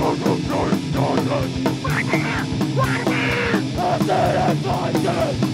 Oh, no, no, no, no. What? What? What?